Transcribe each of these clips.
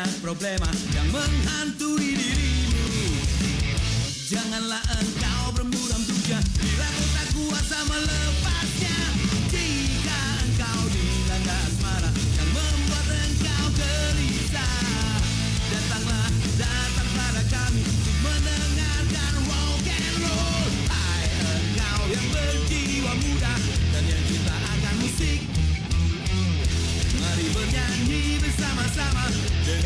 banyak problema yang menghantui dirimu. Janganlah engkau bermuram tuja Bila kau tak kuasa melepasnya. Jika engkau dilanda asmara Yang membuat engkau gelisah Datanglah, datang pada kami Untuk mendengarkan rock and roll. Hai engkau yang berjiwa muda Dan yang cinta akan musik. Mari bernyanyi bersama-sama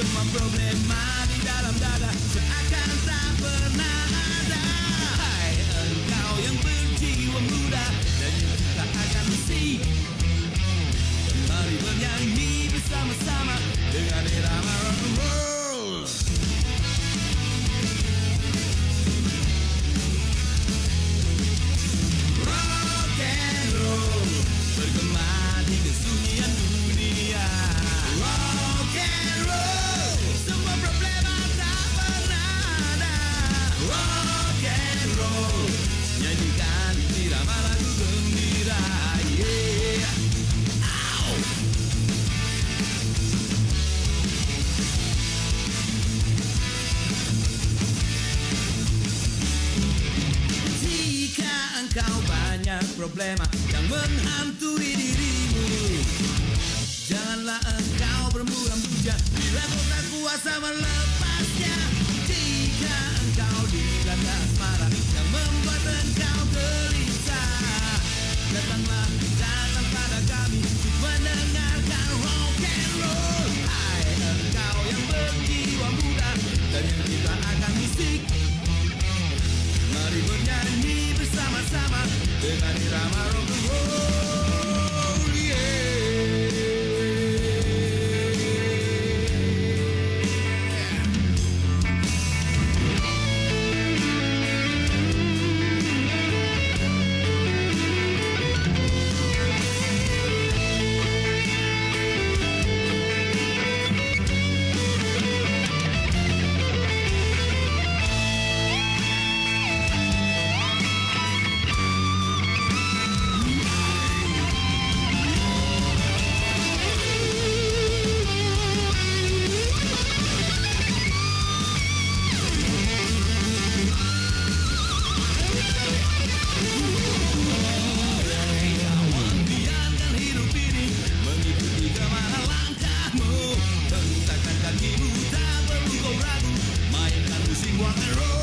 Semua problema di dalam dada. Seakan tak pernah ada. Hai engkau yang berjiwa muda Dan juga akan musik Mari bernyanyi bersama-sama Dengan irama rock and roll Engkau banyak problema yang menghantui dirimu. Janganlah engkau bermuram hujan Bila kau tak kuasa melepasnya. Jika engkau dilanda asmara Yang membuat engkau gelisah Datanglah, datang pada kami Untuk mendengarkan rock and roll. Hai engkau yang berjiwa muda Dan yang kita akan musik. Mari bernyanyi bersama-sama dengan irama rock and roll. on their own.